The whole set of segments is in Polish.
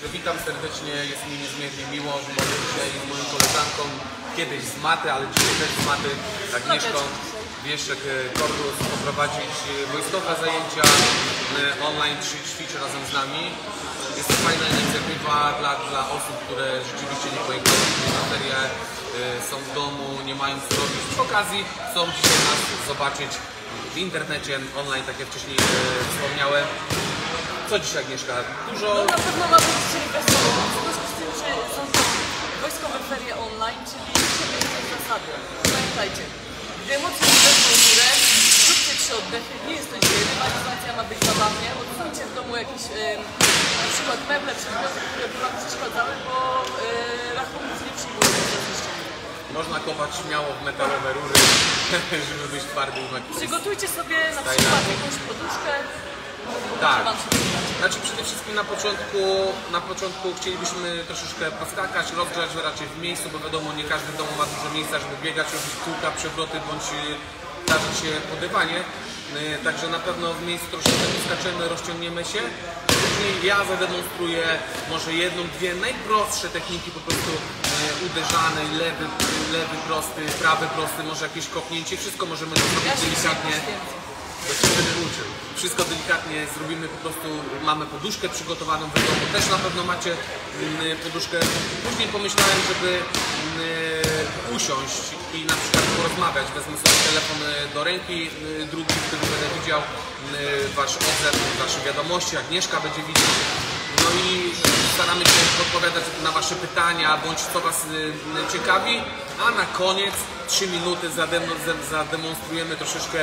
że witam serdecznie, jest mi niezmiernie miło, że mogę dzisiaj z moją koleżanką, kiedyś z Maty, ale dzisiaj też z Maty, Agnieszką Wieszczek e, Kordus poprowadzić e, wojskowe zajęcia e, online, ćwiczy razem z nami. Jest to fajna inicjatywa dla, dla osób, które rzeczywiście nie pojechały na e, są w domu, nie mają co robić. Przy okazji chcą dzisiaj nas zobaczyć w internecie, online, tak jak wcześniej wspomniałem. Co dzisiaj Agnieszka? Dużo No na pewno ma być dzisiaj wesoło. W związku z tym, że są to wojskowe ferie online, czyli musimy mieć zasady. Pamiętajcie, gdy emocje wezmą górę, zróbcie trzy oddechy, nie jest to dzisiaj rywalizacja, ma być zabawnie. Odsuńcie w domu jakieś e, na przykład meble, przedmioty, które by Wam przeszkadzały, bo e, rachunków nie przyjmują. Można kopać śmiało w metalowe rury, żeby być twardym Przygotujcie sobie na przykład jakąś poduszkę, Tak. Znaczy przede wszystkim na początku, na początku chcielibyśmy troszeczkę poskakać, rozgrzać raczej w miejscu, bo wiadomo nie każdy w domu ma dużo miejsca, żeby biegać, robić kółka, przewroty bądź y, zdarzyć się podywanie. Y, Także na pewno w miejscu troszeczkę poskaczemy, rozciągniemy się. Później ja zademonstruję może jedną, dwie najprostsze techniki po prostu y, uderzane, lewy, lewy prosty, prawy prosty, może jakieś kopnięcie, wszystko możemy zrobić delikatnie. Wszystko delikatnie zrobimy, po prostu mamy poduszkę przygotowaną w domu. Też na pewno macie mm, poduszkę. Później pomyślałem, żeby mm, usiąść i na przykład porozmawiać. Wezmę sobie telefon y, do ręki, y, drugi, w którym będę widział y, wasz odzew, wasze wiadomości, Agnieszka będzie widzieć. No i staramy się odpowiadać na Wasze pytania, bądź co Was ciekawi, a na koniec 3 minuty zademo, za- zademonstrujemy troszeczkę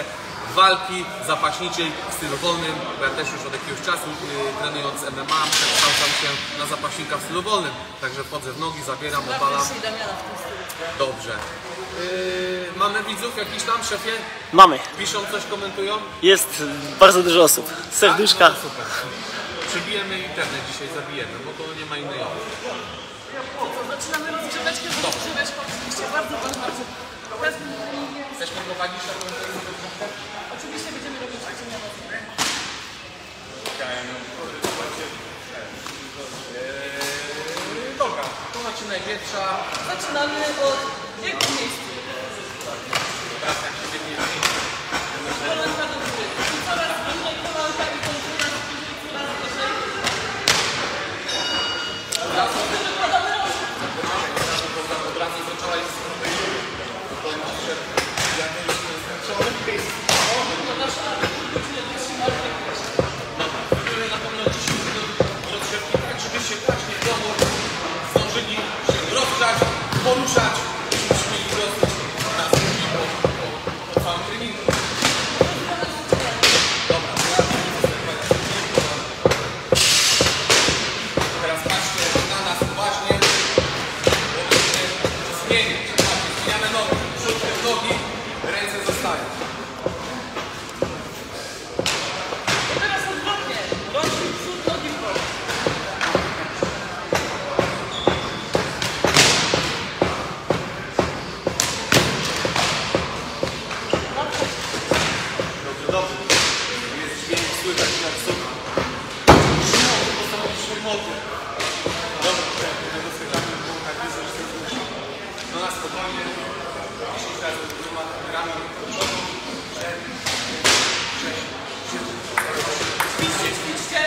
walki zapaśniczej w stylu wolnym, bo ja też już od jakiegoś czasu y, trenując MMA przekształcam się na zapaśnika w stylu wolnym, także wchodzę w nogi, zabieram, obalam. Dobrze. Yy, mamy widzów jakiś tam, szefie? Mamy. Piszą coś, komentują? Jest bardzo dużo osób. Serduszka. No to super. Przybijemy internet dzisiaj, zabijemy, bo to nie ma innej opcji. Zaczynamy rozgrzeweczkę, bo rozgrzeweczka oczywiście bardzo ważna treningiem. Chcesz mnie prowadzić taką rozgrywkę? Oczywiście będziemy robić ćwiczenia mocne. Eee, Dobra, to zaczynaj pierwsza. Zaczynamy od biegu w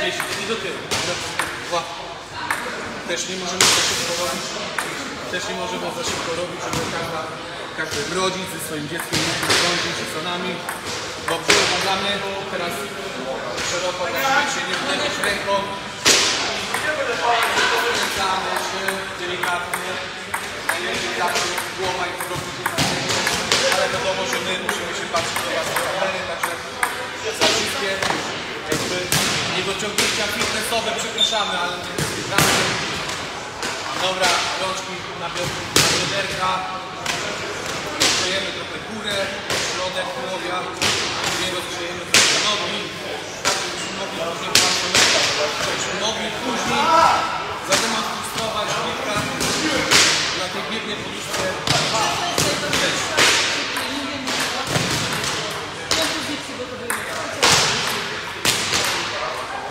10 i do tyłu. Dwa. Też nie możemy za szybko robić. Też nie możemy za szybko robić, żeby każda, każdy rodzic ze swoim dzieckiem mógł zdążyć za nami. Dobrze, uważamy. Teraz szeroko musimy się nie uderzyć ręką. Kręcamy się delikatnie. Delikatnie głowa i wzrok Ale wiadomo, że my musimy się patrzeć do Was w kamery, także wszystkie jakby niedociągnięcia fitnessowe przepraszamy, ale razem. Dobra, rączki na biod- na bioderka. Rozgrzejemy trochę górę, środek tułowia. Później rozgrzejemy trochę nogi. Tak, nogi później. Już nogi później zademonstrować kilka na tej biednej poduszce. Kontuzji przygotowujemy. Kolana. tak?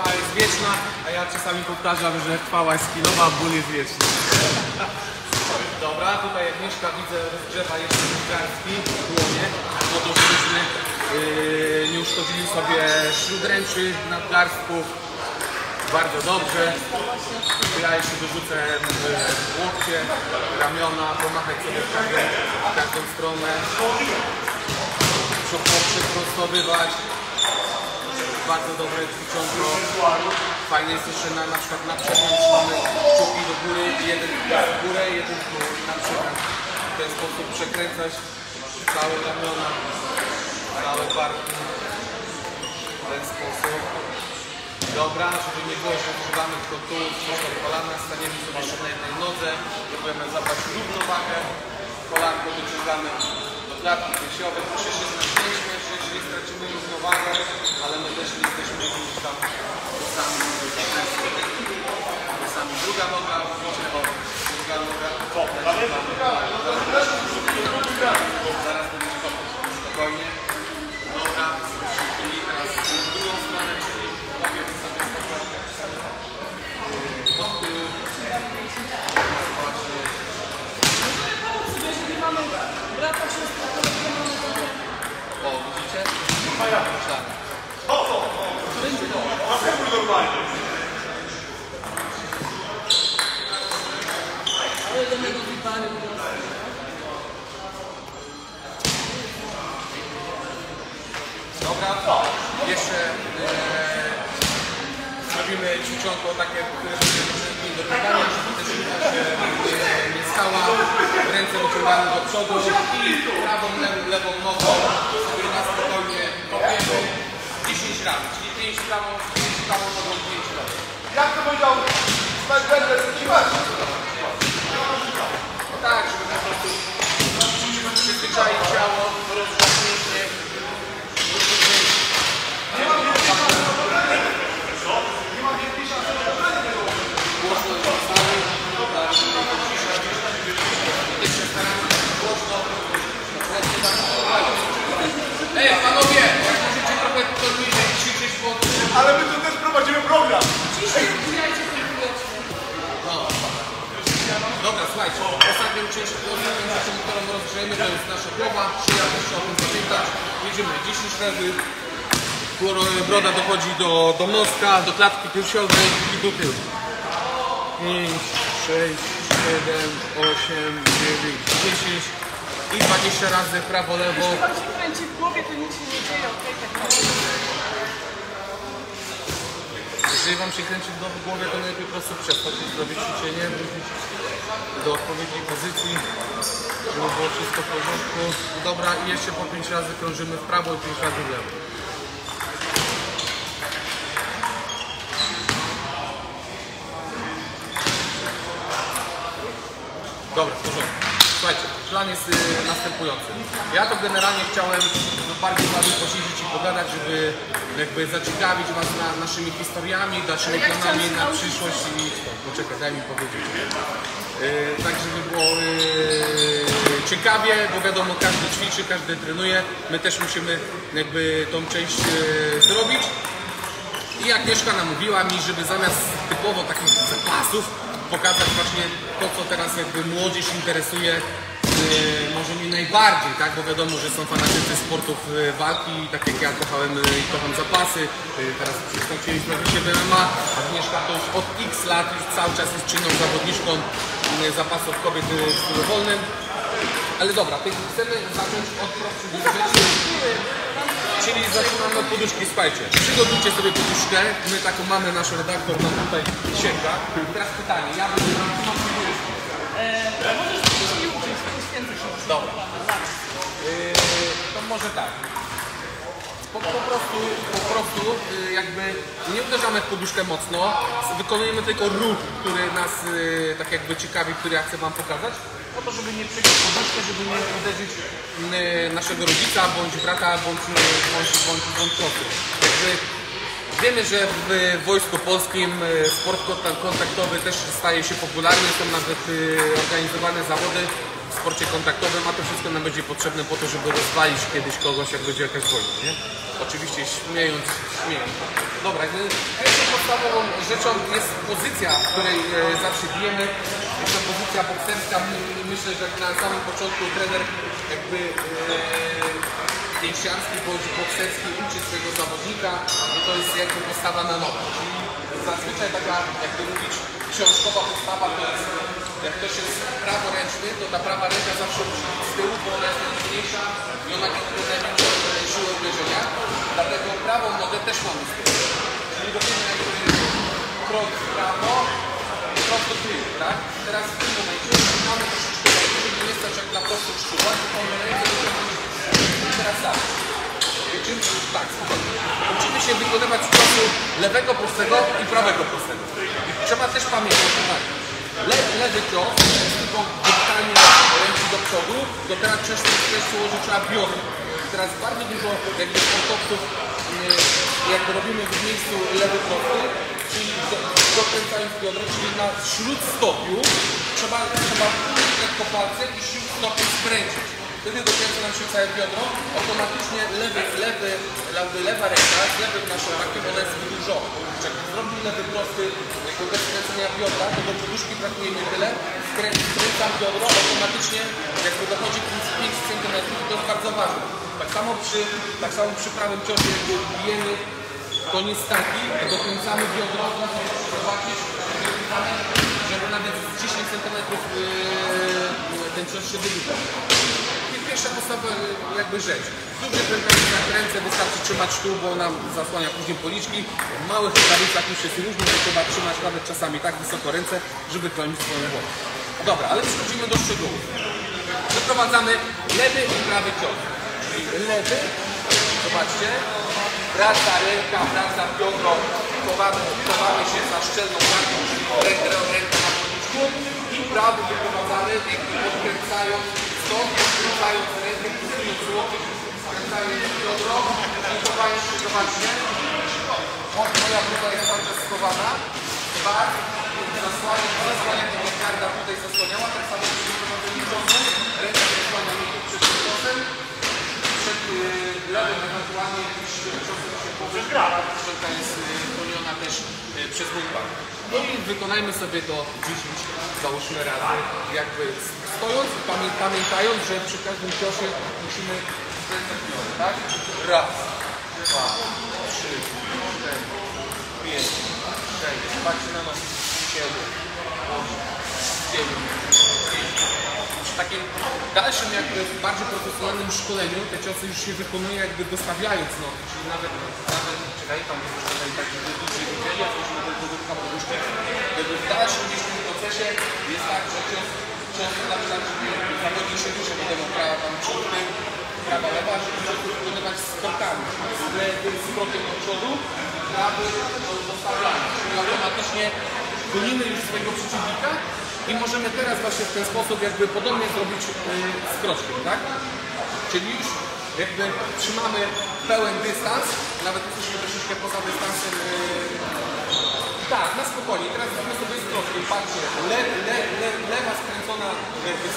chwała jest wieczna, a ja czasami powtarzam, że chwała jest chwilowa, ból jest wieczny. Dobra, tutaj Agnieszka widzę rozgrzewa jeszcze garstki, dłonie, po to, żebyśmy yy, nie uszkodzili sobie śródręczy nadgarstków. Bardzo dobrze. Ja jeszcze dorzucę yy, łokcie, ramiona, pomachać sobie w każdą, w każdą stronę. Przeprostowywać. Bardzo dobre ćwiczonko. Fajne jest jeszcze na, na przykład na przemian trzymamy kciuki do góry, jeden w górę, jeden. Na przykład w ten sposób przekręcać całe ramiona, całe barki. W ten sposób. Dobra, żeby nie było, że używamy tylko tu, tylko kolana, staniemy sobie jeszcze na jednej nodze, próbujemy zabrać równowagę, kolanko dociągamy do klatki piersiowej, krzyż jest na pięćmie, jeśli stracimy równowagę, ale my też nie jesteśmy jakimiś tam sami, sami. Druga noga, widzicie, o, druga noga, zaraz będzie kopać, spokojnie. Dobra, i teraz w drugą stronę, czyli powiedzmy sobie spokojnie. Od tyłu. Zobaczcie. Jeżeli mamy brata, siostrę, to nie mamy trochę... O, widzicie? Tak. Dobra, jeszcze e, zrobimy ćwiczonko takie, które będzie troszeczkę do biegania, żeby też się e, nie stała. Ręce wyciągamy do przodu i prawą, lewą, lewą nogą sobie na spokojnie kopiemy 10 razy, czyli 5 prawą, 5 prawą nogą, 5 nogą. Jak to powiedział Snajper, skiwać? Tak, żeby po prostu przyzwyczaić ciało, rozgrzać mięśnie. Głośno zostały, tak, żeby to ciszać. Jeszcze staramy się głośno, głośno tak. Ej, panowie, jak możecie trochę to niżej krzyczeć, bo... Ale my tu też prowadzimy program. Ten wieczny. No. Dobra, słuchajcie, ostatnią część, ostatnią rzeczą, którą rozgrzejemy, to jest nasza głowa, szyja, też trzeba o tym pamiętać. Jedziemy 10 razy, Bro- broda dochodzi do, do mostka, do klatki piersiowej i do tyłu. 5, 6, 7, 8, 9, 10 i 20 razy prawo, lewo. Jeśli wam się kręci w głowie, to nic się nie dzieje, okej? Tak naprawdę. Jeżeli Wam się kręci w głowie, to najlepiej po prostu przestać zrobić ćwiczenie, wrócić do odpowiedniej pozycji, żeby było wszystko w porządku. Dobra, i jeszcze po 5 razy krążymy w prawo i 5 razy w lewo. Dobra, w porządku. Plan jest y, następujący. Ja to generalnie chciałem bardziej z Wami posiedzieć i pogadać, żeby jakby zaciekawić Was na, naszymi historiami, naszymi planami na przyszłość i... Poczekaj, daj mi powiedzieć. Yy, tak, żeby było yy, ciekawie, bo wiadomo, każdy ćwiczy, każdy trenuje. My też musimy jakby tą część yy, zrobić. I Agnieszka namówiła mi, żeby zamiast typowo takich zapasów pokazać właśnie to, co teraz jakby młodzież interesuje może nie najbardziej, tak? Bo wiadomo, że są fanatycy sportów yy, walki, tak jak ja kochałem yy, i kocham zapasy. Teraz przekształcili się w MMA. Agnieszka to już od x lat już cały czas jest czynną zawodniczką zapasów kobiet w stylu wolnym. Ale dobra, chcemy zacząć od prostych rzeczy. Czyli zaczynamy od poduszki, słuchajcie. Przygotujcie sobie poduszkę. My taką mamy, nasz redaktor ma tutaj sięga. Teraz pytanie, ja bym poduszkę. Eee, Dobra. Yy, to może tak. Po, po prostu, po prostu yy, jakby nie uderzamy w poduszkę mocno, wykonujemy tylko ruch, który nas yy, tak jakby ciekawi, który ja chcę Wam pokazać. po to, żeby nie przejść poduszkę, żeby nie uderzyć mm, naszego rodzica, bądź brata, bądź, e, bądź, bądź, bądź. Jakby Wiemy, że w Wojsku Polskim e, sport kontak- kontaktowy też staje się popularny, są nawet organizowane zawody w sporcie kontaktowym, a to wszystko nam będzie potrzebne po to, żeby rozwalić kiedyś kogoś, jak będzie jakaś wojna, nie? Oczywiście śmiejąc, śmiejąc. Dobra, e, pierwszą podstawową rzeczą jest pozycja, której e, zawsze bijemy. Jest to pozycja bokserska myślę, że na samym początku trener jakby e, bądź bokserski uczy swojego zawodnika i to jest jakby postawa na. Czyli zazwyczaj taka, jakby mówić, książkowa postawa to jest, jak ktoś jest praworęczny, to ta prawa ręka zawsze z tyłu, bo ona jest najmniejsza i ona ma największą e, siłę uderzenia. Dlatego prawą nogę też mamy z tyłu. Czyli robimy jakby krok w prawo, krok do tyłu, tak? Teraz w tym momencie mamy troszeczkę żeby nie stać jak na prostu szczuła, tylko mamy rękę, i teraz tak. Uczymy, tak, spokojnie. Uczymy się wykonywać ciosu lewego prostego i prawego prostego. I trzeba też pamiętać, że tak. Le, lewy cios, tylko wypchanie ręki do przodu, do teraz często też trzeba biodra. Teraz bardzo dużo jakby sportowców nie, jakby robimy w miejscu lewy prosty, czyli do- dokręcając biodro, czyli na śródstopiu trzeba, trzeba puścić lekko palce i śródstopiu skręcić. Wtedy dokręca nam się całe biodro, automatycznie lewy, lewy, lewy, lewa ręka z lewym naszym rakiem, ona jest wydłużona. Jak zrobił lewy prosty, bez skręcenia biodra, to do poduszki brakuje mi tyle, skrę, skręcam biodro, automatycznie jakby dochodzi 5 cm, to jest bardzo ważne. Tak samo przy, tak samo przy prawym ciosie, jakby bijemy, to nie jest taki, dokręcamy biodro, od razu zobaczyć, żeby nawet z 10 cm yy, ten cios się wybiegał. Pierwsza podstawa yy, jakby rzecz. W dużych rękawicach ręce wystarczy trzymać tu, bo ona zasłania później policzki. W małych rękawicach już jest różnie, że trzeba trzymać nawet czasami tak wysoko ręce, żeby chronić swoją głowę. Dobra, ale przechodzimy do szczegółów. Wyprowadzamy lewy i prawy cios. Czyli lewy, zobaczcie, wraca ręka, wraca biodro, chowamy, się za szczelną ręką, rękę, rękę na policzku i prawy wyprowadzamy, jakby odkręcając stąd, odkręcając rękę, pustując łokieć, skręcając biodro i chowając się. O, moja bruda jest cały czas schowana. Dwa, zasłania, zasłania tego garda tutaj zasłaniała, tak samo przy wyprowadzeniu ciosu, ręka zasłania mnie tu przed tym ciosem, przed lewym ewentualnie jakiś ciosem się powyż, szczęka jest chroniona też przez mój. No i wykonajmy sobie to 10, załóżmy razy, jakby stojąc i pamię pamiętając, że przy każdym ciosie musimy biodra, tak? Raz, dwa, trzy, cztery, pięć, sześć, patrzcie na nogi, siedem, takim dalszym jakby bardziej profesjonalnym szkoleniu te ciosy już się wykonuje jakby dostawiając nogi, czyli nawet, nawet czekaj, tam jest tutaj tak, żeby ludzie widzieli, jak już nawet podróbka poduszki, jakby w dalszym gdzieś tym procesie jest tak, że cios, cios na przykład, zawodnik się bo tego prawa tam przód, prawa, lewa, żeby ciosy wykonywać z krokami, z krokiem do przodu, prawy do czyli automatycznie gonimy już swojego przeciwnika i możemy teraz właśnie w ten sposób jakby podobnie zrobić yy, z kroczkiem, tak? Czyli już jakby trzymamy pełen dystans, nawet jesteśmy troszeczkę poza dystansem yy, tak, na spokojnie. Teraz zrobimy sobie z kroczkiem. Patrzcie, le, le, le, lewa skręcona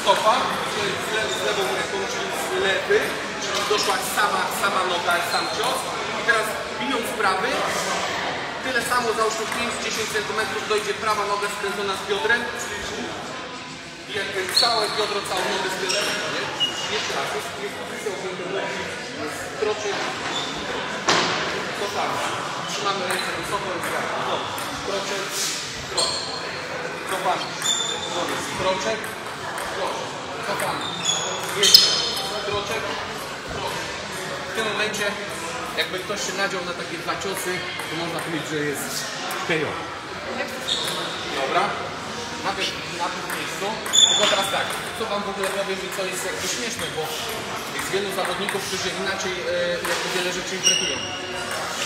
stopa, z, le, z lewą ręką, czyli z lewy, czyli doszła sama, sama noga, sam cios. I teraz bijąc prawy, tyle samo załóżmy 5-10 cm dojdzie prawa noga skręcona z biodrem. I jakby całe biodro, całą nogę z tylem. Nie? Jeszcze raz, jest, jest pozycja okrętu nogi, kroczek, to samo. Trzymamy ręce wysoko i zgramy. No. Kroczek, krok. Zobaczmy. Kroczek, krok. Cofamy. Jeszcze. Kroczek, krok. W tym momencie, jakby ktoś się nadział na takie dwa ciosy, to można powiedzieć, że jest KO. Dobra. Najpierw na tym miejscu. Tylko teraz tak, co wam w ogóle powiem i co jest jakby śmieszne, bo jest wielu zawodników, którzy inaczej e, jakby wiele rzeczy interpretują.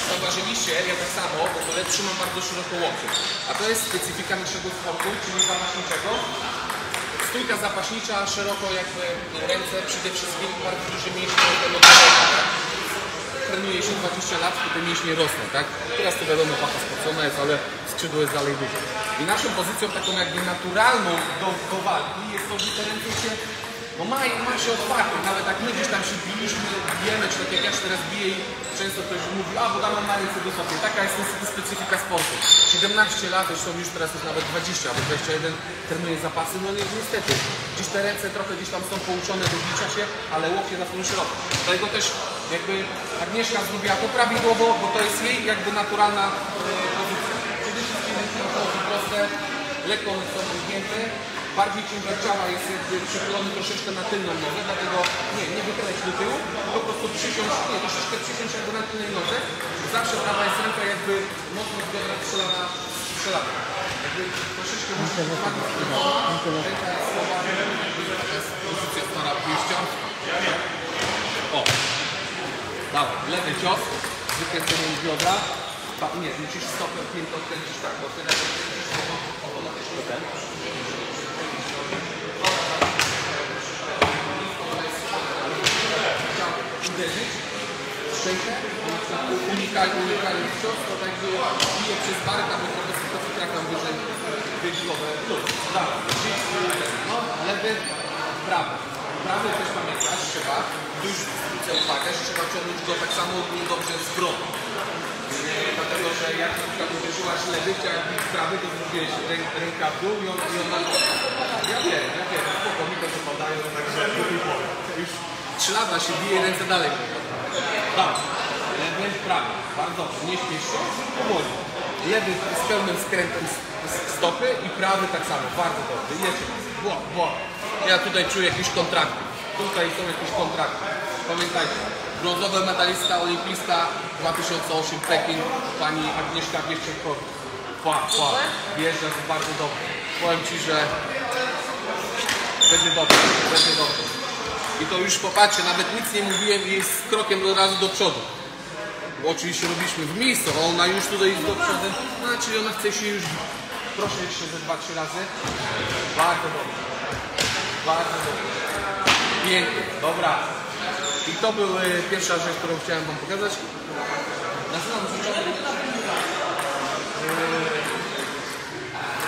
Zauważyliście, ja tak samo w ogóle trzymam bardzo szeroko łokcie. A to jest specyfika naszego sportu, czyli zawodniczego. Stójka zapaśnicza, szeroko jakby ręce, przede wszystkim bardzo duże mięśnie. Trenuje się 20 lat, to te mięśnie rosną, tak? Teraz to wiadomo, pata spocona jest, ale skrzydło jest dalej duże. I naszą pozycją taką jakby naturalną do, do walki jest to, że te ręce się no ma, ma się otwarte, nawet jak my gdzieś tam się biliśmy, bijemy, czy tak jak ja się teraz biję i często ktoś mówi, a bo damy ma ręce wysokie. Taka jest niestety specyfika sportu. 17 lat, zresztą już teraz jest nawet 20, albo 21 trenuje zapasy, no nie, niestety. Gdzieś te ręce trochę gdzieś tam są pouczone do bicia się, ale łokcie za są szeroko. Dlatego też jakby Agnieszka zrobiła to prawidłowo, bo to jest jej jakby naturalna e, pozycja. Przede wszystkim ręce są proste, lekko one są wygięte, bardziej ciężar ciała jest jakby przechylony troszeczkę na tylną nogę, dlatego nie, nie wychylać do tyłu, po prostu przysiąść, nie, troszeczkę przysiąść jakby na tylnej nodze. Zawsze prawa jest ręka jakby mocno z biodra strzelana, strzelana. Jakby troszeczkę musi uwagi Ręka jest słowa, taka jest pozycja stara pięściarska. O, dawaj, lewy cios, z wykręceniem biodra. Pa, nie, musisz stopę piętą odkręcić tak, bo jak odkręcisz, to automatycznie ten. uderzyć unikalny, unikalny cios, to tak by bije przez barka, bo prostu to trafiam wyżej wyjściowe. Gdzieś no, lewy, prawy. Prawy też pamiętasz, trzeba, już zwrócę uwagę, że trzeba ciągnąć go tak samo dobrze z brodą. Nie, Dlatego, że jak na przykład uderzyłaś lewy, chciałem bić prawy, to zrobiłeś rę, ręka w dół i on, i on na... Ja wiem, ja wiem, spoko, mi to wypadają, także. Już 3 lata się bije, ręce dalej. Tak, lewy, prawy, bardzo dobrze, nie śpiesz się, powoli. Lewy z pełnym skrętem stopy i prawy tak samo, bardzo dobrze, jedzie. Bło, bło. Ja tutaj czuję jakieś kontrakty, tutaj są jakieś kontrakty. Pamiętajcie, brązowy medalista, olimpijska 2008 Pekin, pani Agnieszka Bieszczykowicz. Pła, pła, wjeżdża jest bardzo dobrze. Powiem Ci, że będzie dobrze, będzie dobrze. I to już popatrzcie, nawet nic nie mówiłem i jest krokiem od razu do przodu. Bo oczywiście robiliśmy w miejscu, a ona już tutaj jest do przodu. No, czyli ona chce się już... Proszę jeszcze ze dwa, trzy razy. Bardzo dobrze. Bardzo dobrze. Pięknie, dobra. I to była pierwsza rzecz, którą chciałem Wam pokazać. Następną rzeczą...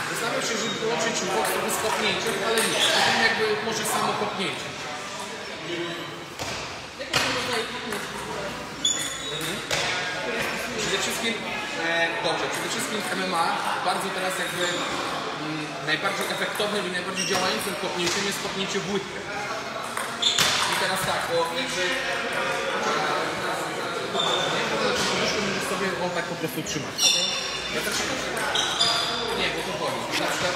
Zastanawiam się, żeby połączyć z kopnięciem, ale nie. To jakby może samo kopnięcie. Przede wszystkim, e, dobrze, przede wszystkim MMA bardzo teraz jakby najbardziej efektownym i najbardziej działającym kopnięciem jest kopnięcie w łydkę. I teraz tak, bo jakby możesz sobie on tak po prostu trzymać. Ja też nie, bo to chodzi. Na przykład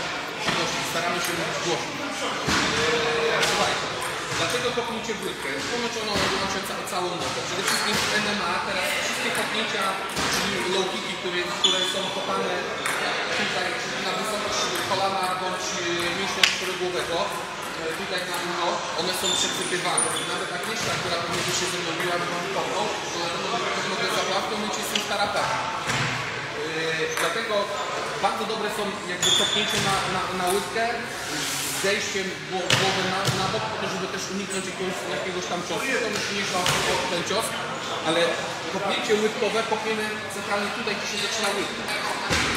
głośno, staramy się mówić głośno. Eee, Słuchajcie, dlaczego kopnięcie w łydkę? Ponoć ono łączy ca całą nogę. Przede wszystkim w MMA teraz wszystkie kopnięcia, czyli low kicki, które, które są kopane tutaj, czyli na wysokość kolana bądź e, mięśnia szczegółowego, tutaj na mno, one są przesypywane. I nawet Agnieszka, która pewnie by się ze mną biła, mam kopnął, to na pewno by pewno by zabawką, my jestem stara para. Yy, dlatego bardzo dobre są jakby kopnięcie na, na, na łydkę zejściem gło- głowy na, na bok, po to, żeby też uniknąć jakiegoś, jakiegoś tam ciosu. To o ten cios, ale kopnięcie łydkowe kopniemy centralnie tutaj, gdzie się zaczyna łydka.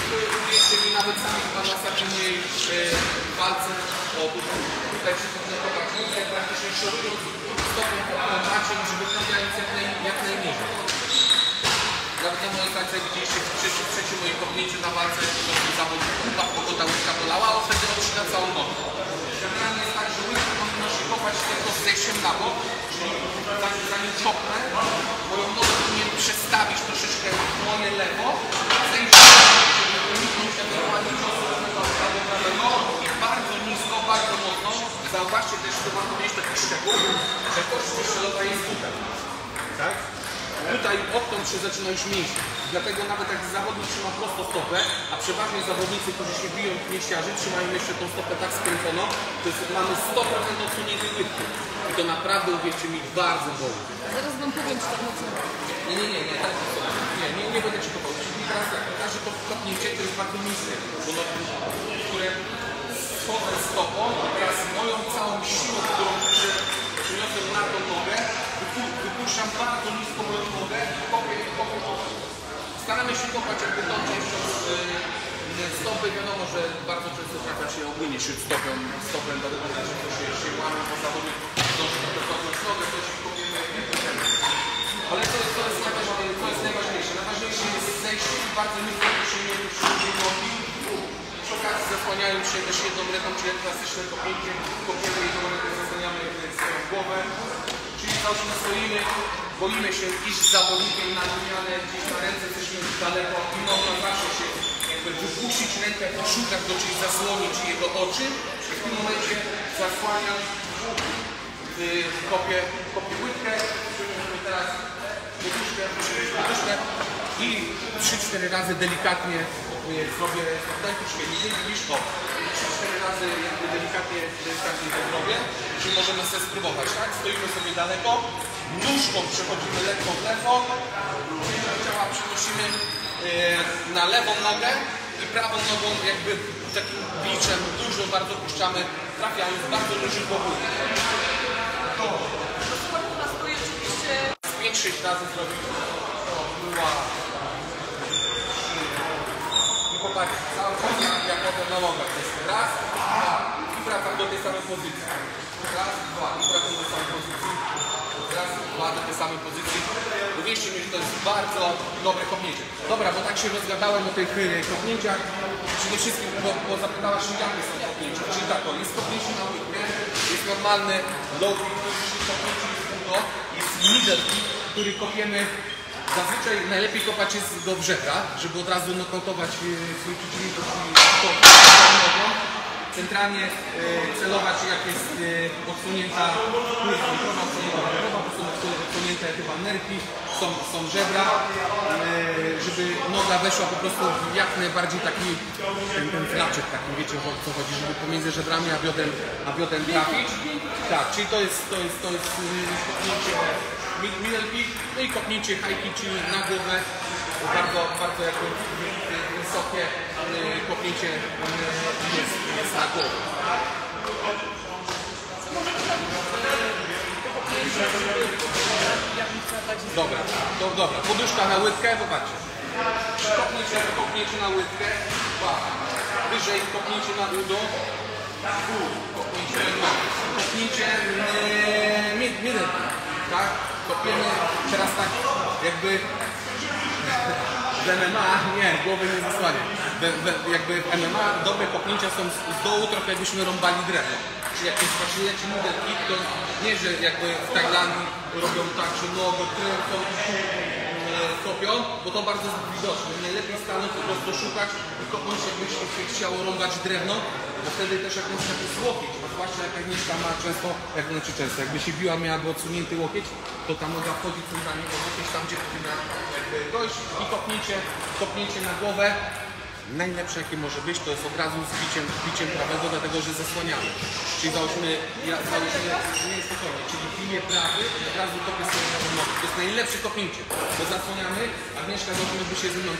Wierzcie mi, nawet sami na ostatniej mojej yy, walce, o tutaj, powinno popatrzeć, tutaj praktycznie szorując stopą po po macie, żeby trafiając jak, naj, jak najmniej. Nawet na mojej walce widzieliście w trzecim, w trzecim moim kopnięciu na walce, to zawodników, bo ta łydka bolała, a on wtedy odcina całą nogę. Generalnie jest tak, że kopać tylko zejściem na bok, czyli zanim, zanim moją nogę troszeczkę moje lewo, żeby i bardzo nisko, bardzo mocno. Zauważcie też, że warto mieć taki szczegół, że kość jest tutaj. Tak? Tutaj odtąd się zaczyna już mięśnie. Dlatego nawet jak zawodnik trzyma prosto stopę, a przeważnie zawodnicy, którzy się biją w mieściarzy, trzymają jeszcze tą stopę tak skręconą, to jest, mamy 100% odsuniętej łydki. I to naprawdę, uwierzcie mi, bardzo boli. Zaraz wam powiem, czy tak mocno. Nie, nie, nie, nie, tak, nie, nie, nie będę ci kopał. Czyli teraz tak, każde to kopnięcie to jest bardzo niskie, bo no, które schodzę stopą teraz moją całą siłą, którą przyniosłem na tą nogę, wypu- wypuszczam bardzo nisko moją nogę i kopię, kopię, kopię. Staramy się kopać jakby tą częścią e, stopy. Wiadomo, że bardzo często trafia się ogólnie się stopą, stopem, dlatego że to się, się łamie po zawodnik, dąży do podnieść nogę, to się kopiemy. Ale to jest, to jest, najważniejsze, najważniejsze. Jest zejście i bardzo nisko przyjmienie przyjmienie nogi. Przy okazji zasłaniając się też jedną ręką, czyli klasyczne kopięcie, kopiemy jedną ręką, zasłaniamy swoją głowę. Czyli załóżmy stoimy, boimy się iść z zawodnikiem na wymianę, gdzieś na ręce jesteśmy daleko i można zawsze się jakby wypuścić rękę, szukać go, czyli zasłonić jego oczy. W tym momencie zasłaniam y, kopię, kopię łydkę, teraz i 3-4 razy delikatnie daj puszkę, nie widzisz to, 3-4 razy jakby delikatnie, delikatnie to zrobię, czyli możemy sobie spróbować, tak? Stoimy sobie daleko, nóżką przechodzimy lekko w lewo, ciała przenosimy y, na lewą nogę i prawą nogą jakby takim biczem dużo bardzo puszczamy, trafiając bardzo duży po górę. Dokładnie u nas to jest oczywiście 5-6 razy zrobić. To była. I popatrz, cały czas jak na nogach. To jest raz, dwa. I wracam do tej samej pozycji. Raz, dwa. I wracam do tej samej pozycji. Raz, dwa do tej samej pozycji. Uwierzcie mi, że to jest bardzo dobre kopnięcie. Dobra, bo tak się rozgadałem o tych y, kopnięciach. Przede wszystkim, bo, bo zapytałaś się, jakie są kopnięcia. Czyli tak, o, jest kopnięcie na łydkę, jest normalny low kick, kopnięcie jest middle kick, który kopiemy Zazwyczaj najlepiej kopać jest do brzechra, żeby od razu nokautować y, swój przeciwnik, czyli to nogą. Centralnie y, celować jak jest y, odsunięta jest wątroba, odsunięta odsunięte- chyba nerki, są, są żebra, żeby noga weszła po prostu w jak najbardziej taki ten, flaczek taki, wiecie o co chodzi, żeby pomiędzy żebrami a biodem, a biodem trafić. Tak, czyli to jest, to jest, to jest y, kopnięcie mid- middle kick, no i kopnięcie high kick, czyli na głowę, bardzo, bardzo jakby wy- wysokie y, kopnięcie y, jest, jest na głowę. Dobra, to, dobra, poduszka na łydkę, zobaczcie. Kopnięcie, kopnięcie na łydkę, dwa. Wyżej kopnięcie na udo, tu, kopnięcie na kopnięcie yy, tak? Kopiemy teraz tak, jakby w MMA, nie, głowy nie zasłania. Jakby w MMA dobre kopnięcia są z, z dołu, trochę jakbyśmy rąbali drewno. Czyli jak właśnie leci middle kick, to nie, że jakby w Tajlandii robią tak, że nogę kręcą bo to bardzo jest widoczne. Najlepiej stanąć, po prostu szukać i kopnąć, jakby się chciało rąbać drewno, bo wtedy też jak na przykład jest łokieć, a zwłaszcza jak Agnieszka ma często, jak znaczy często, jakby się biła, miałaby odsunięty łokieć, to ta noga wchodzi centralnie pod łokieć, tam gdzie powinna dojść i kopnięcie, kopnięcie na głowę. Najlepsze jakie może być, to jest od razu z biciem, biciem prawego, dlatego że zasłaniamy. Czyli załóżmy, ja, załóżmy, nie jest spokojnie, czyli bije prawy, od razu kopię sobie prawą nogę. To jest najlepsze kopnięcie, bo zasłaniamy, Agnieszka załóżmy by się ze mną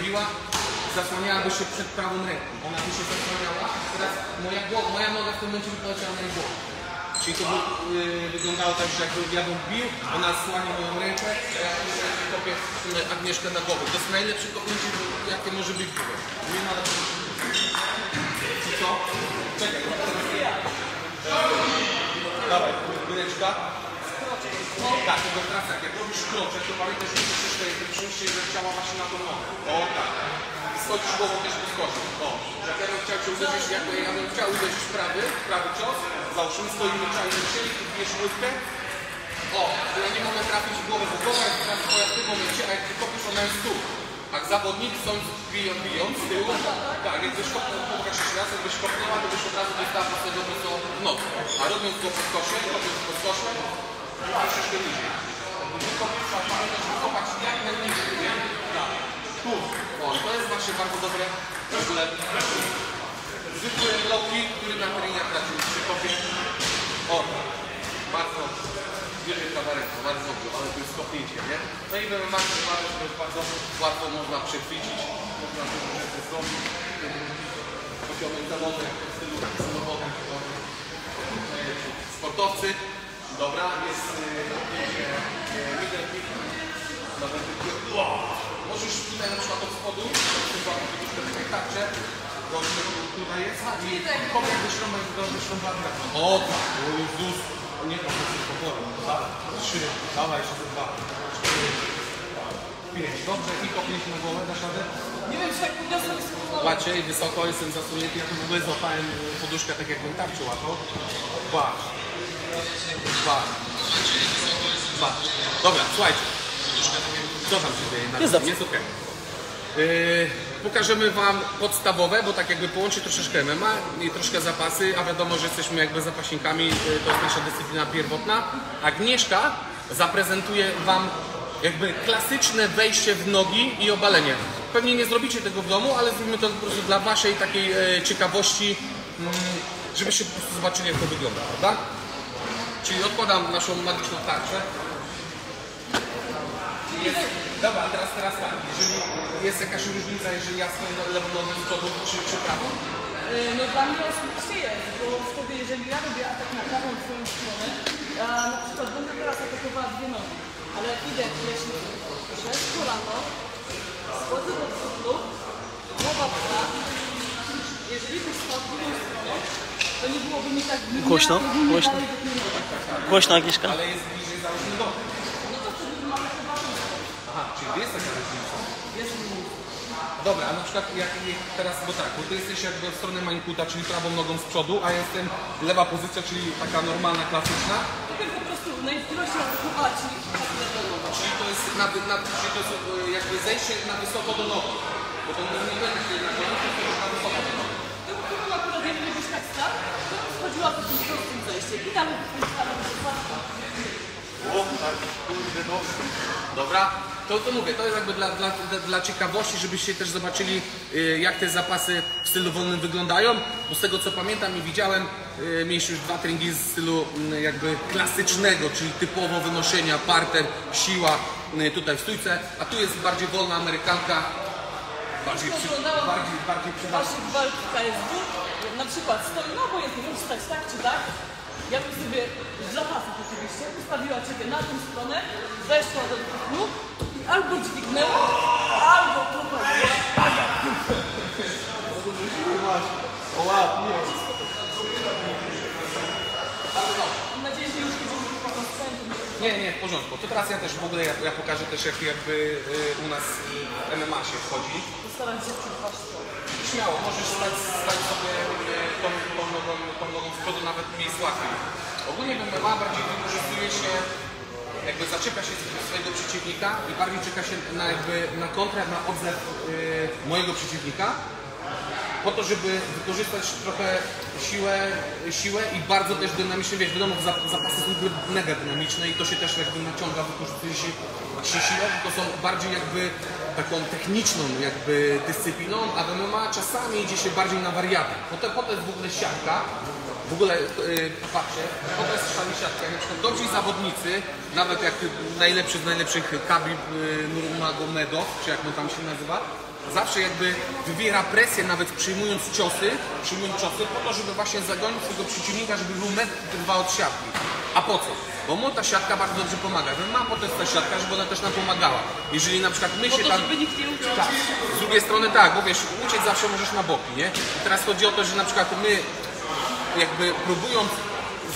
zasłaniałaby się przed prawą ręką, ona by się zasłaniała, teraz moja, moja noga w tym momencie by na jej głowę. Czyli to by, yy, wyglądało tak, że jakby ja bym bił, ona słania moją rękę, a ja kopię yy, Agnieszkę na głowę. To jest najlepsze kopnięcie, jakie może być w ogóle. Nie ma lepszego. Co? Czekaj, to teraz Dawaj, ręczka. Tak, tylko teraz jak robisz kroczek, to pamiętaj, że jeszcze jakby przyjść się ciała właśnie na tą nogę. O tak. Schodzisz głową też po skosie. O. Jak ja bym chciał cię uderzyć, jak ja bym chciał uderzyć prawy, prawy cios, załóżmy, stoimy chcieli, tu bierz łydkę. O, to ja nie mogę trafić w głowę, bo głowa jest twoja w tym momencie, a jak ty kopisz, ona jest tu. A zawodnik są biją, biją z tyłu. Tak, jakbyś kopnął, pokaż jeszcze raz, jakbyś kopnęła, to byś od razu dostała do w noc. A robiąc go po skosie, robiąc po skosie, troszeczkę niżej. Wykopisz, a pamiętaj, żeby kopać jak najniżej, nie? Tak. O, to jest właśnie bardzo dobre w ogóle. Zwykłe bloki, które na tereniach raczej przy. O, bardzo wyżej prawa ręka, bardzo dobrze, ale to jest kopnięcie, nie? No i że to jest bardzo łatwo można przechwycić, można rzeczy zrobić. poziomy zawodu, w stylu samochodem, sportowcy. Dobra, jest napięcie y, middle kick. Y, wow. Możesz tutaj na przykład od spodu, tutaj tarczę, bo tutaj jest, i wyśrąbać do wyśrąbania. O tak, o Jezus. O Nie, to jest pokoju. Dwa, trzy, dawaj, jeszcze dwa, cztery, pięć. Dobrze, i kopnięcie na głowę, dasz radę? Nie wiem, czy tak podniosę wysoko. Łacie i wysoko, jestem zasunięty. Ja tu w ogóle złapałem poduszkę tak jakbym tarczy łapał. Dwa. Dwa. Dwa. Dobra, słuchajcie. Co tam się dzieje? na Jest dobrze. Jest okej. Yy, pokażemy Wam podstawowe, bo tak jakby połączy troszeczkę MMA i troszkę zapasy, a wiadomo, że jesteśmy jakby zapaśnikami, yy, to jest nasza dyscyplina pierwotna. Agnieszka zaprezentuje Wam jakby klasyczne wejście w nogi i obalenie. Pewnie nie zrobicie tego w domu, ale zrobimy to po prostu dla Waszej takiej e, ciekawości, mm, żebyście po prostu zobaczyli jak to wygląda, prawda? Czyli odkładam naszą magiczną tarczę. Jest, dobra, teraz, teraz tak. Jeżeli jest jakaś różnica, jeżeli ja stoję na lewą nogę z przodu czy, czy prawą? Yy, No dla mnie oczywiście jest, bo wtedy jeżeli ja robię atak na prawą swoją stronę, a na przykład będę teraz atakowała dwie nogi, ale jak idę wcześniej przez kolano, schodzę do przodu, głowa w prawo, jeżeli byś stał w drugą stronę, to nie byłoby mi tak Głośno, głośno. Głośno Agnieszka. Ale jest bliżej załóżmy do. No to wtedy mamy chyba Aha, czyli jest taka różnica. jest mniej. Dobra, a na przykład jak teraz, bo tak, bo ty jesteś jakby od strony mańkuta, czyli prawą nogą z przodu, a jestem lewa pozycja, czyli taka normalna, klasyczna. Tylko po prostu najprościej atakowała, czyli tak to jest, na, na, czyli to jest e, jakby zejście na wysoko do nogi. Bo to nie będzie się na tylko już na wysoko do nogi. To chyba akurat jak byś tak stał, to schodziła po tym prostym zejściem i tam byś stała Dobra, to, to mówię, to jest jakby dla, dla, dla, ciekawości, żebyście też zobaczyli y, jak te zapasy w stylu wolnym wyglądają, bo z tego co pamiętam i widziałem, y, mieliście już dwa treningi z stylu y, jakby klasycznego, czyli typowo wynoszenia, parter, siła y, tutaj w stójce, a tu jest bardziej wolna amerykanka, bardziej, przy, bardziej, bardziej. Waszych walk KSW, na przykład stoi, no obojętnie, możesz stać tak czy tak. Ja bym sobie z zapasów oczywiście ustawiła Ciebie na tę stronę, weszła do tych nóg i albo dźwignęła, albo tutaj. Mam nadzieję, Nie, nie, w porządku. To teraz ja też w ogóle ja, ja pokażę też jak jakby y, u nas y, MMA się wchodzi. Postaram się to. Śmiało, możesz stać, stać sobie e, tą, tą, nogą, tą nogą z przodu, nawet mi jest łatwiej. Ogólnie w MMA bardziej wykorzystuje się, jakby zaczepia się swojego przeciwnika i bardziej czeka się na, jakby, na kontrę, na odzew e, mojego przeciwnika po to, żeby wykorzystać trochę siłę, siłę i bardzo też dynamicznie, wiesz, wiadomo, zap- zapasy są mega dynamiczne i to się też jakby naciąga, wykorzystuje się, się siłę, tylko są bardziej jakby taką techniczną jakby dyscypliną, a w MMA czasami idzie się bardziej na wariaty. Potem, potem jest w ogóle siatka, w ogóle yy, patrzcie, potem jest szalnie siatka, na przykład dobrzy zawodnicy, nawet jak najlepszy z najlepszych Khabib yy, Nurmagomedov, czy jak on tam się nazywa, zawsze jakby wywiera presję, nawet przyjmując ciosy, przyjmując ciosy po to, żeby właśnie zagonić swojego przeciwnika, żeby był metr dwa od siatki. A po co? Bo mu ta siatka bardzo dobrze pomaga. My ma potem ta siatka, żeby ona też nam pomagała. Jeżeli na przykład my się tam... Tak. Z drugiej strony tak, bo wiesz, uciec zawsze możesz na boki, nie? I teraz chodzi o to, że na przykład my jakby próbując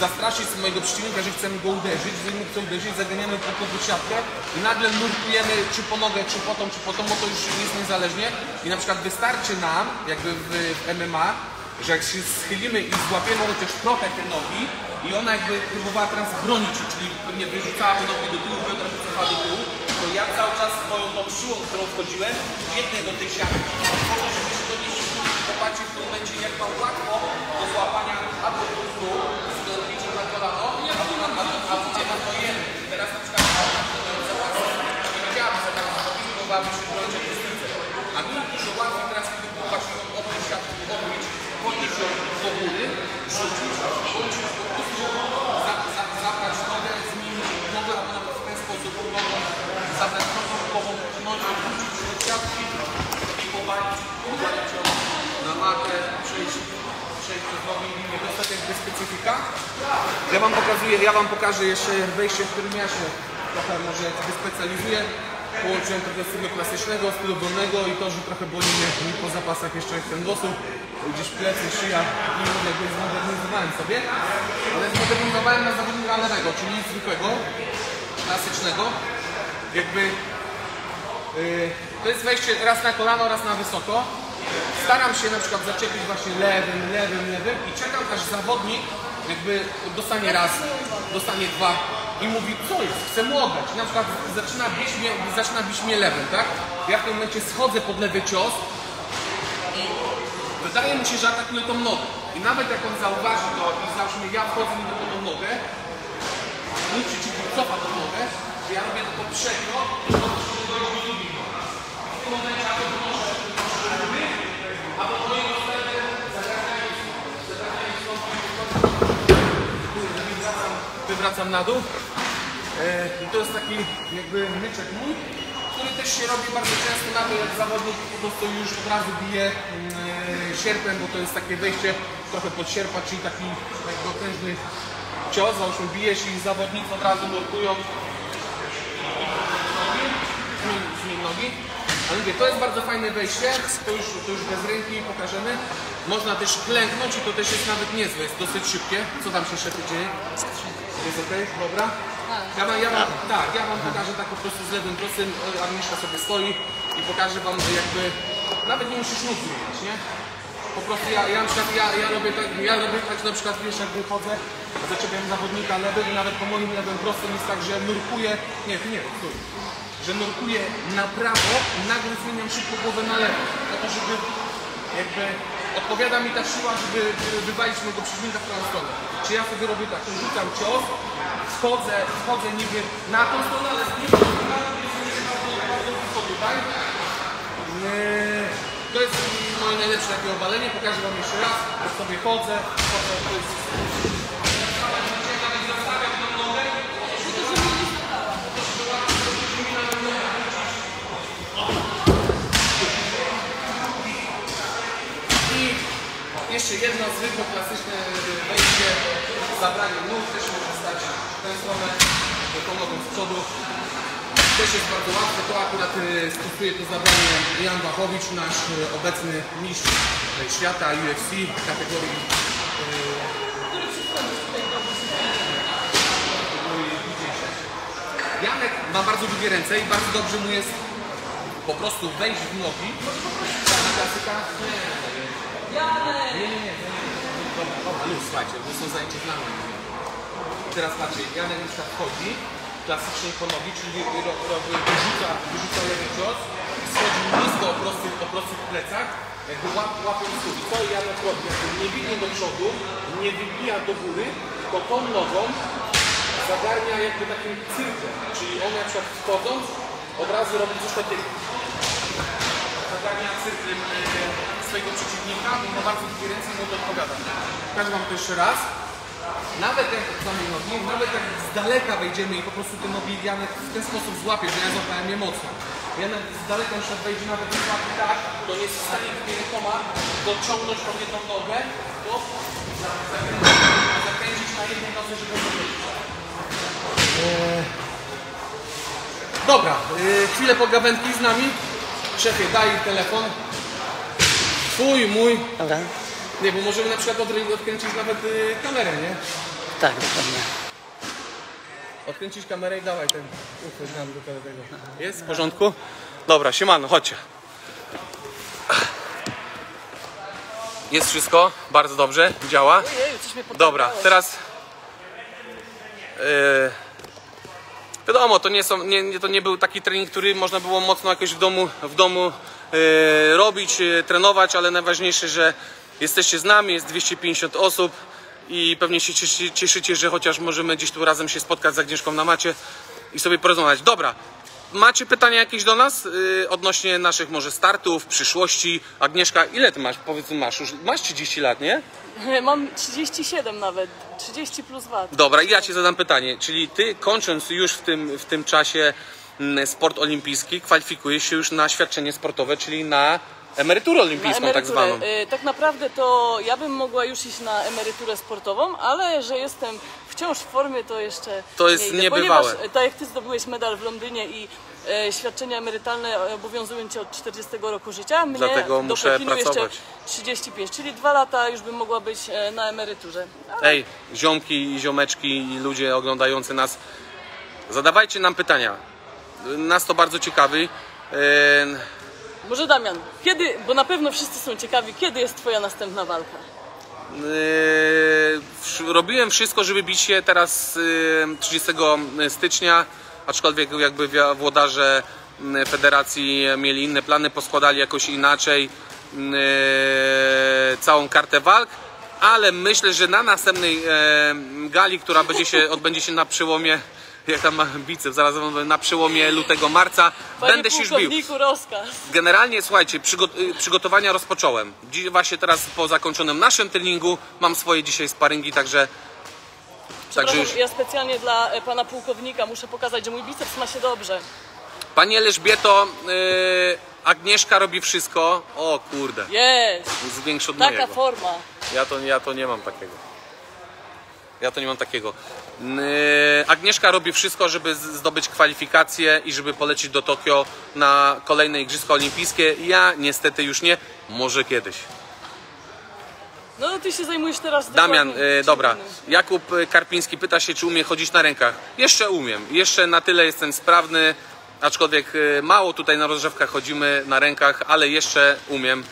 zastraszyć mojego przeciwnika, że chcemy go uderzyć, że nie chce uderzyć, zaganiamy po prostu siatkę i nagle nurtujemy czy po nogę, czy po tą, czy po tą, bo to już jest niezależnie. I na przykład wystarczy nam, jakby w, w MMA, że jak się schylimy i złapiemy chociaż trochę te nogi i ona jakby próbowała teraz bronić, czyli pewnie wyrzucała te nogi do tyłu, biodra wycofała do tyłu, to ja cały czas swoją tą siłą, którą wchodziłem, biegnę do tej siatki, po to, żeby się popatrzeć w tym momencie, jak mam łatwo do złapania albo po prostu z biciem na kolano, albo na albo na nogojemy. Teraz na przykład ona załatwia, nie wiedziałam, że tak zrobić, mogłaby się bronić dystrycy. A mi dużo łatwiej teraz, kiedy właśnie o tą siatkę odbić, podnieść ją do góry, rzucić, bądź po prostu za, za, zabrać nogę, zmienić nogę, a nawet w ten sposób nogą, zabrać nogą, głową, nogą, wrócić do siatki i powalić, powalić ją na matę, przejść tak jakby specyfika. Ja wam pokazuję, ja wam pokażę jeszcze wejście, w którym ja się trochę może wyspecjalizuję. Połączyłem trochę stylu klasycznego, stylu dolnego i to, że trochę boli mnie po zapasach jeszcze kręgosłup, gdzieś plecy, szyja i jakby zmodernizowałem sobie. Ale zmodernizowałem na zawodnika lewego, czyli zwykłego, klasycznego. Jakby Yy, to jest wejście raz na kolano, raz na wysoko. Staram się na przykład zaczepić właśnie lewym, lewym, lewym i czekam aż zawodnik jakby dostanie raz, dostanie dwa i mówi co jest, chcę mu oddać. Na przykład zaczyna bić mnie, zaczyna bić mnie lewym, tak? Ja w tym momencie schodzę pod lewy cios i wydaje mu się, że atakuję tą nogę. I nawet jak on zauważy to i załóżmy ja wchodzę niby pod tą nogę, mój przeciwnik cofa tą nogę, to ja robię tylko przekrok i do. W tym momencie ja to wynoszę, wynoszę a po mojej następnej zagrania jest zagrania jest wywracam, na dół. E, I to jest taki jakby myczek mój, który też się robi bardzo często na to, jak zawodnik po prostu już od razu bije mm, e, sierpem, bo to jest takie wejście trochę pod sierpa, czyli taki jakby okrężny cios, załóżmy bijesz i zawodnicy od razu zmień, zmień nogi. Ale mówię, to jest bardzo fajne wejście, to już, to już bez ręki pokażemy. Można też klęknąć i to też jest nawet niezłe, jest dosyć szybkie. Co tam się szefie dzieje? Jest ok? Dobra? Ja wam, ja wam, tak, ja wam pokażę tak po prostu z lewym prostym, Agnieszka sobie stoi i pokażę wam jakby, nawet nie musisz nóg zmieniać, nie? Po prostu ja, ja, na przykład, ja, ja robię tak, ja robię tak na przykład wiesz jak wychodzę, zaczepiam zawodnika lewym i nawet po moim lewym prostym jest tak, że nurkuję, nie, nie, stój, że nurkuję na prawo i nagle zmieniam szybko głowę na lewo, po to, żeby jakby odpowiada mi ta siła, żeby wywalić mojego przeciwnika w prawą stronę. Czy ja sobie robię tak, rzucam cios, wchodzę, wchodzę niby na tą stronę, ale z jest bardzo, tutaj. Eee, To jest moje najlepsze takie obalenie, pokażę wam jeszcze raz, jak sobie chodzę, chodzę, to jest... Nawet zostawiam tą nogę, I jeszcze jedno zwykłe, klasyczne wejście, zabranie nóg, też może stać w tę stronę, tą nogą z przodu. Też jest bardzo łatwe, to akurat y, stosuje to zabranie Jan Wachowicz, nasz y, obecny mistrz świata UFC w kategorii Janek ma bardzo długie ręce i bardzo dobrze mu jest po prostu wejść w nogi. Klasyka. Nie, nie, nie. Dobra, dobra, już słuchajcie, bo są zajęcie dla mnie. Teraz patrzcie, Janek na przykład wchodzi klasycznie po nogi, czyli ro, wyrzuca, wyrzuca lewy cios, schodzi nisko o prostych, o prostych plecach, jakby łap, łapie stół. I co Janek robi? Jakby nie biegnie do przodu, nie wybija do góry, to tą nogą zagarnia jakby takim cyrkiem. Czyli on na przykład wchodząc, od razu robi coś takiego. Zagarnia cyrkiem e, swojego przeciwnika, ma bardzo długie ręce mu to odpowiada. Pokażę wam to jeszcze raz. Nawet jak mamy nogi, nawet jak z daleka wejdziemy i po prostu te nogi Janek w ten sposób złapie, że ja złapałem je mocno. Janek z daleka już wejdzie nawet złapie tak, to nie jest w stanie tymi rękoma dociągnąć pod jedną nogę, to zakręcić, na jednej nodze, żeby zrobić. Dobra, yy, chwilę pogawędki z nami. Szefie, daj telefon. Twój, mój. Dobra? Nie, bo możemy na przykład odkręcić nawet y, kamerę, nie? Tak, dokładnie. Odkręcić kamerę i dawaj ten uchwyt nam do tego. Jest w porządku? Dobra, siemano, chodźcie. Jest wszystko, bardzo dobrze, działa. Ojej, coś mnie Dobra, teraz... Yy, wiadomo, to nie, są, nie, nie, to nie był taki trening, który można było mocno jakoś w domu, w domu yy, robić, yy, trenować, ale najważniejsze, że jesteście z nami, jest 250 osób i pewnie się cieszy, cieszycie, że chociaż możemy gdzieś tu razem się spotkać z Agnieszką na macie i sobie porozmawiać. Dobra, macie pytania jakieś do nas yy, odnośnie naszych może startów, przyszłości? Agnieszka, ile ty masz? Powiedzmy masz już, masz 30 lat, nie? Mam 37 nawet, 30 plus lat. Dobra, i ja Ci zadam pytanie. Czyli Ty kończąc już w tym, w tym czasie mm, sport olimpijski, kwalifikujesz się już na świadczenie sportowe, czyli na emeryturę Na olimpijską tak emeryturę. zwaną. Y, Tak naprawdę to ja bym mogła już iść na emeryturę sportową, ale że jestem wciąż w formie, to jeszcze To jest nie idę. niebywałe. Ponieważ, y, tak jak ty zdobyłeś medal w Londynie i e, świadczenia emerytalne obowiązują cię od 40 roku życia, mnie Dlatego do muszę Pekinu pracować. jeszcze 35, czyli dwa lata już bym mogła być e, na emeryturze. Ale Ej, ziomki i ziomeczki i ludzie oglądający nas, zadawajcie nam pytania. Nas to bardzo ciekawi. Może Damian, kiedy, bo na pewno wszyscy są ciekawi, kiedy jest twoja następna walka? Yy, robiłem wszystko, żeby bić się teraz yy, 30 stycznia, aczkolwiek jakby włodarze yy, federacji mieli inne plany, poskładali jakoś inaczej yy, całą kartę walk, ale myślę, że na następnej yy, gali, która będzie się, odbędzie się na przełomie jak tam ma biceps, zaraz na przełomie lutego marca, Panie będę się już bił. pułkowniku, rozkaz. Generalnie słuchajcie, przygo- y, przygotowania rozpocząłem. Dziś właśnie teraz po zakończonym naszym treningu mam swoje dzisiaj sparingi, także Także już- ja specjalnie dla e, pana pułkownika muszę pokazać, że mój biceps ma się dobrze. Pani Elżbieto, y, Agnieszka robi wszystko. O kurde, Jest! jest większy od Taka mojego. forma. Ja to, ja to nie mam takiego. Ja to nie mam takiego. Agnieszka robi wszystko, żeby zdobyć kwalifikacje i żeby polecieć do Tokio na kolejne Igrzyska Olimpijskie. Ja niestety już nie, może kiedyś. No ty się zajmujesz teraz Damian, e, dobra. Jakub e, Karpiński pyta się, czy umie chodzić na rękach. Jeszcze umiem. Jeszcze na tyle jestem sprawny, aczkolwiek e, mało tutaj na rozgrzewkach chodzimy na rękach, ale jeszcze umiem.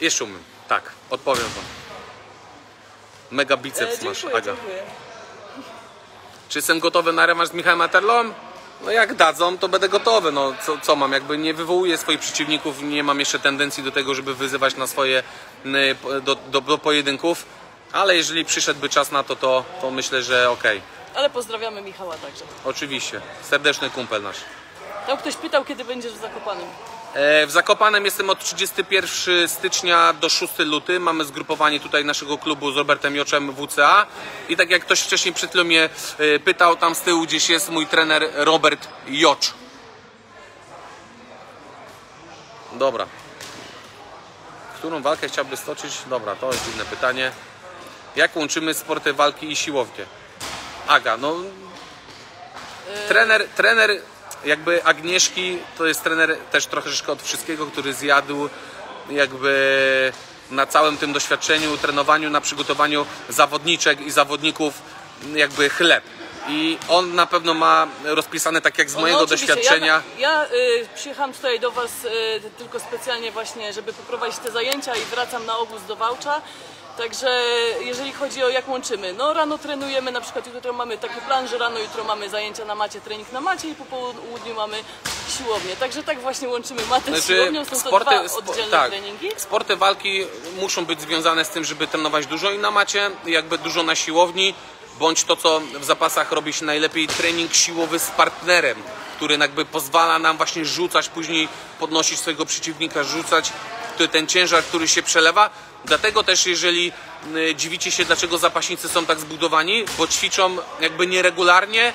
Jeszcze umiem. Tak, odpowiem wam. Mega biceps E, masz, dziękuję, Aga. dziękuję. Czy jestem gotowy na rewanż z Michałem Aterlą? No jak dadzą, to będę gotowy. No co, co mam? Jakby nie wywołuję swoich przeciwników, nie mam jeszcze tendencji do tego, żeby wyzywać na swoje y, do, do, do pojedynków. Ale jeżeli przyszedłby czas na to, to, to myślę, że okej. Ale pozdrawiamy Michała także. Oczywiście. Serdeczny kumpel nasz. Tam ktoś pytał, kiedy będziesz w Zakopanym. E, W Zakopanem jestem od 31 stycznia do 6 luty. Mamy zgrupowanie tutaj naszego klubu z Robertem Joczem WCA. I tak jak ktoś wcześniej przed chwilą mnie e, pytał, tam z tyłu gdzieś jest mój trener Robert Jocz. Dobra. Którą walkę chciałby stoczyć? Dobra, to jest inne pytanie. Jak łączymy sporty walki i siłownię? Aga, no trener, trener jakby Agnieszki to jest trener też troszeczkę od wszystkiego, który zjadł jakby na całym tym doświadczeniu, trenowaniu, na przygotowaniu zawodniczek i zawodników jakby chleb. I on na pewno ma rozpisane tak jak z No, mojego no, doświadczenia. Ja, ja y, przyjechałam tutaj do Was y, tylko specjalnie właśnie, żeby poprowadzić te zajęcia i wracam na obóz do Wałcza. Także jeżeli chodzi o jak łączymy, no rano trenujemy, na przykład jutro mamy taki plan, że rano jutro mamy zajęcia na macie, trening na macie i po południu mamy siłownię. Także tak właśnie łączymy matę z siłownią, są to dwa oddzielne tak, treningi. sporty walki muszą być związane z tym, żeby trenować dużo i na macie, jakby dużo na siłowni, bądź to, co w zapasach robi się najlepiej, trening siłowy z partnerem, który jakby pozwala nam właśnie rzucać, później podnosić swojego przeciwnika, rzucać ten ciężar, który się przelewa. Dlatego też, jeżeli y, dziwicie się, dlaczego zapaśnicy są tak zbudowani, bo ćwiczą jakby nieregularnie,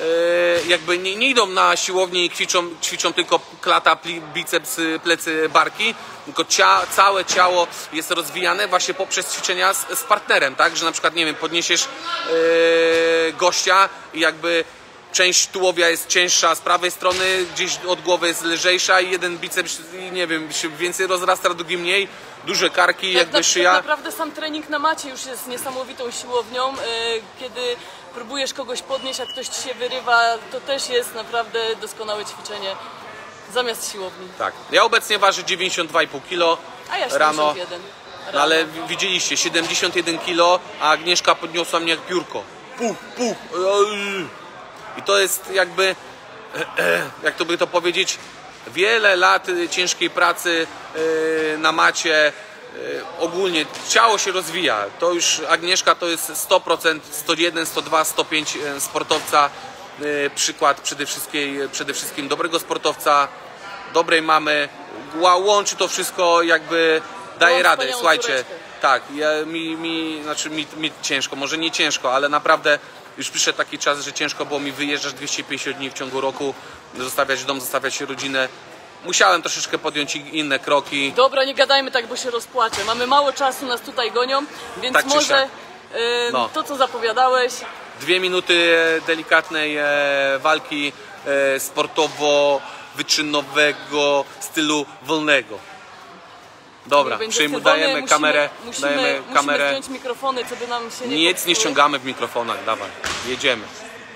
E, jakby nie, nie idą na siłownię i ćwiczą, ćwiczą tylko klata, biceps, y, plecy, barki, tylko cia, całe ciało jest rozwijane właśnie poprzez ćwiczenia z, z partnerem, tak? Że na przykład, nie wiem, podniesiesz e, gościa i jakby część tułowia jest cięższa z prawej strony, gdzieś od głowy jest lżejsza i jeden biceps, nie wiem, się więcej rozrasta, drugi mniej, duże karki, Tak, jakby tak, szyja. tak naprawdę sam trening na macie już jest niesamowitą siłownią. e, Kiedy próbujesz kogoś podnieść, a ktoś ci się wyrywa, to też jest naprawdę doskonałe ćwiczenie zamiast siłowni. Tak. Ja obecnie ważę 92,5 kg A ja rano. 71. No ale wi- widzieliście, 71 kg, a Agnieszka podniosła mnie jak piórko. Puch, puch. ej. I to jest jakby, jak to by to powiedzieć, wiele lat ciężkiej pracy y, na macie. y, Ogólnie ciało się rozwija. To już Agnieszka to jest 100%, 101, 102, 105 y, sportowca. Y, Przykład przede wszystkim, przede wszystkim dobrego sportowca, dobrej mamy. Łączy to wszystko jakby daje Mam radę. Słuchajcie, córeczkę. tak, ja, mi, mi, znaczy mi, mi ciężko, może nie ciężko, ale naprawdę już przyszedł taki czas, że ciężko było mi wyjeżdżać 250 dni w ciągu roku, zostawiać dom, zostawiać rodzinę. musiałem troszeczkę podjąć inne kroki. Dobra, nie gadajmy tak, bo się rozpłaczę. Mamy mało czasu, nas tutaj gonią, więc Tak może e, No. to, co zapowiadałeś, Dwie minuty e, delikatnej e, walki e, sportowo-wyczynowego stylu wolnego. Dobra, nie będzie przyjmu, czerwony, dajemy musimy, kamerę, musimy, dajemy musimy kamerę. zdjąć mikrofony, co by nam się nie Nic nie ściągamy w mikrofonach, dawaj, jedziemy.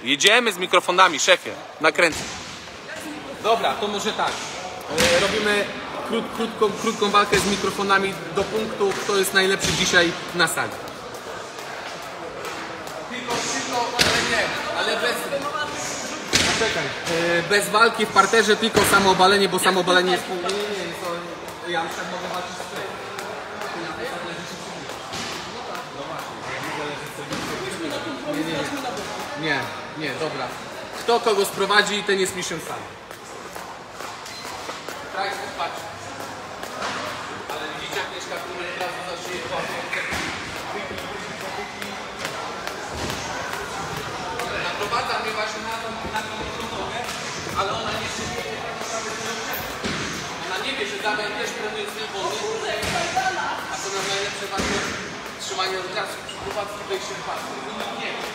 Jedziemy z mikrofonami, szefie, nakręcę. Dobra, to może tak. E, Robimy krót, krótką, krótką walkę z mikrofonami do punktu, kto jest najlepszy dzisiaj na sali. Tylko, ale nie, ale bez... Czekaj. E, Bez walki w parterze, tylko samoobalenie, bo samoobalenie jest... Nie, nie, nie, to ja na przykład mogę walczyć z tym. Nie, nie, dobra. Kto kogo sprowadzi, ten jest mistrzem sali. Tak, patrz. Ale widzicie, jak mieszka, który od razu zacznie Naprowadza mnie właśnie na tą, na tą nogę, ale ona nie Ona nie wie, że Damian też trenuje z niej wolny, a to na najlepsze właśnie trzymanie odczasu przy prowadzeniu wejściem pasy. Nie wie.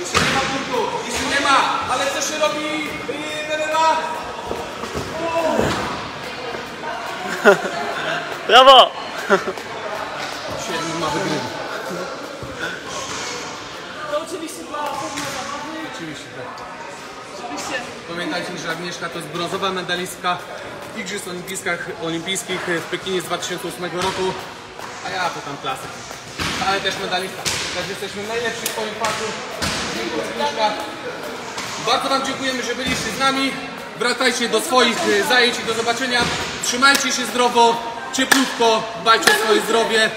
Jeszcze nie ma punktu, jeszcze nie ma, się robi? Yy, MMA? Brawo! Siedmiu ma wygrywa. To oczywiście była forma zabawy, Oczywiście tak. oczywiście Pamiętajcie, że Agnieszka to jest brązowa medalistka Igrzysk Olimpijskich, Olimpijskich w Pekinie z 2008 roku, a ja to tam klasyk. Ale też medalista. Także jesteśmy najlepsi w swoim parku. Dziękuję, Agnieszka. Bardzo Wam dziękujemy, że byliście z nami. Wracajcie do swoich e, zajęć i do zobaczenia. Trzymajcie się zdrowo, cieplutko, dbajcie o swoje zdrowie.